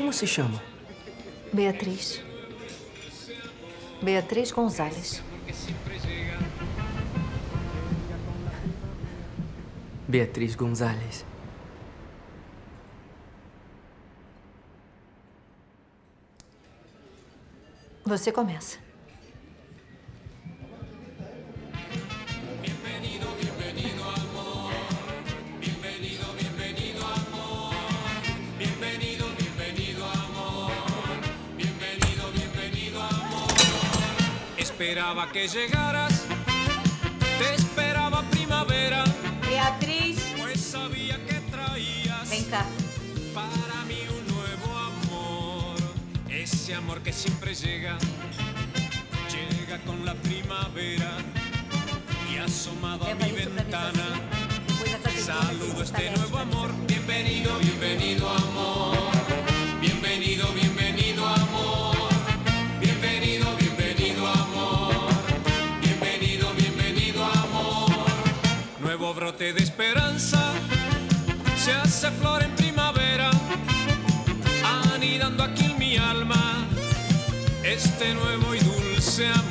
Como se chama? Beatriz. Beatriz Gonzalez. Beatriz Gonzalez. Você começa. Esperaba que llegaras, te esperaba primavera, Beatriz, pues sabía que traías cá. para mí un nuevo amor. Ese amor que siempre llega, llega con la primavera y asomado a mi nuevo brote de esperanza se hace flor en primavera, anidando aquí en mi alma este nuevo y dulce amor.